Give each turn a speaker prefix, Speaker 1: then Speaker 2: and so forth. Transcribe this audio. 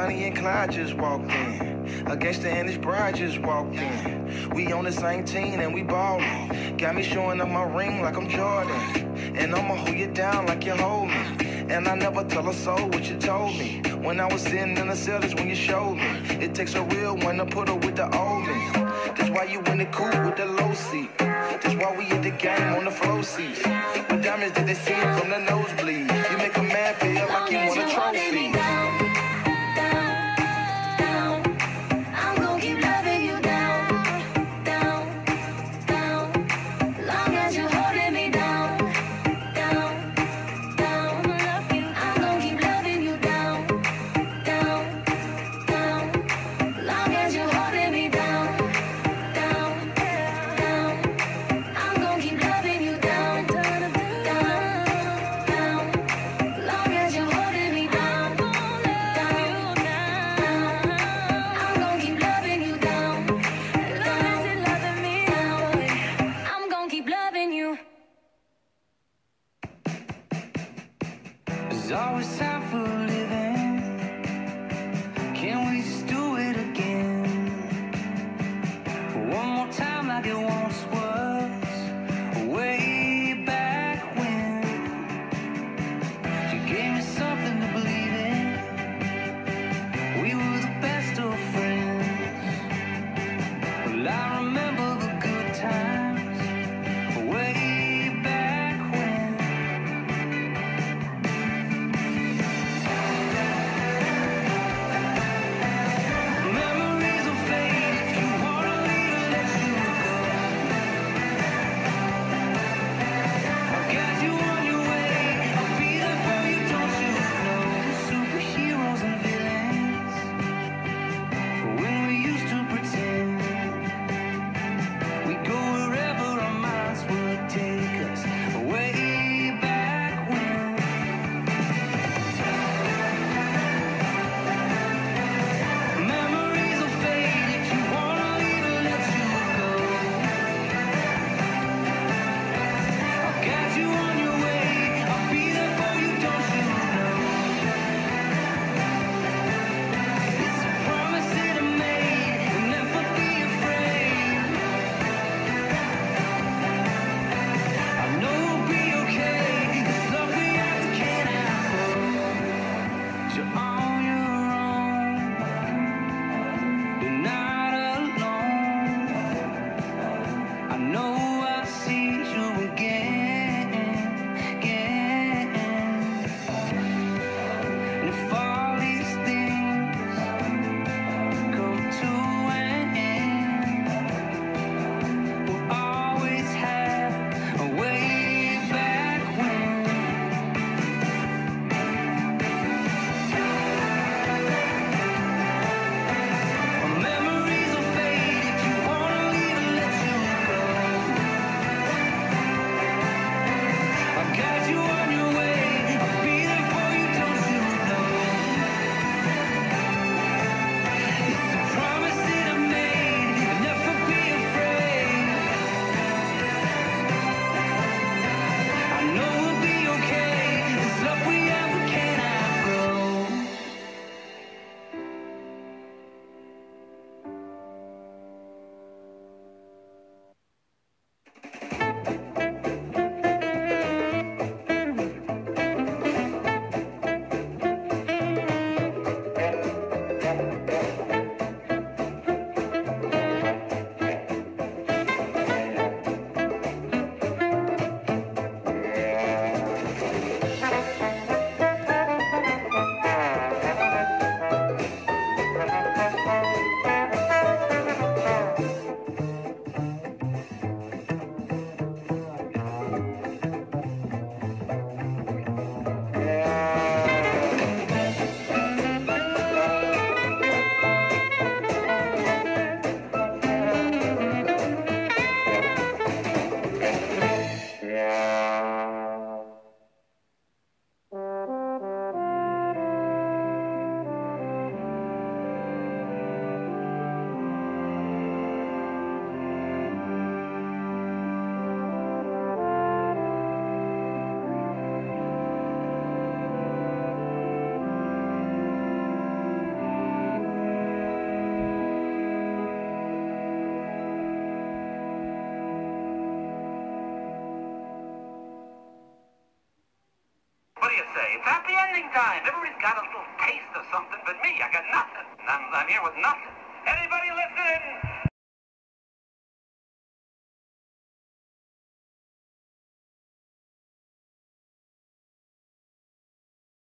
Speaker 1: Bonnie and Clyde just walked in. A gangster and his bride just walked in. We on the same team and we ballin'. Got me showing up my ring like I'm Jordan. And I'ma hold you down like you hold me. And I never tell a soul what you told me. When I was sitting in the cell, that's when you showed me. It takes a real one to put her with the old me. That's why you in the coupe with the low seat. That's why we in the game on the flow seats. With diamonds that they see from the nosebleed. You
Speaker 2: always time
Speaker 3: happy ending time. Everybody's got a little taste of something but me. I got nothing. I'm, I'm here with nothing. Anybody listen?